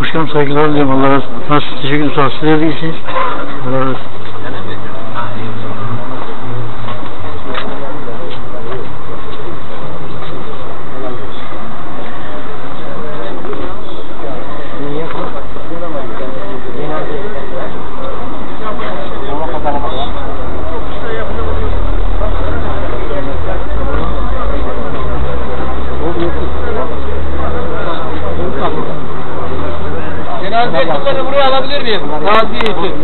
Başkanım saygılar diliyorum. Allah razı olsun. Nasıl? Teşekkür ederim. Sağ olun. Sizler de iyisiniz. Yakınlarını buraya alabilir miyim? Taziye için.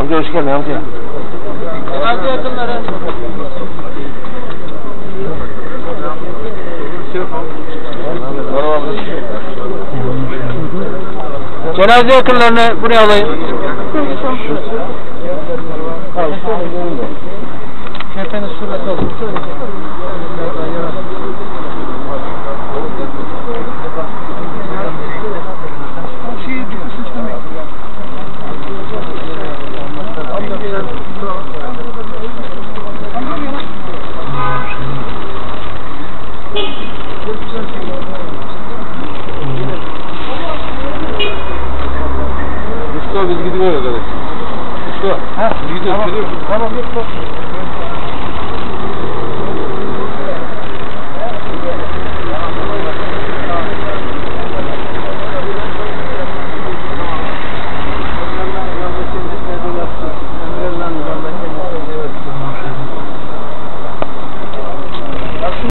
Amca hoş geldin amca. Cenaze yakınları. Cenaze yakınlarını buraya alayım. Kefeniz şurada kalın. Biz gidiyoruz arkadaş. Mustafa. Ha? Biz gidiyoruz. Tamam, tamam, bak.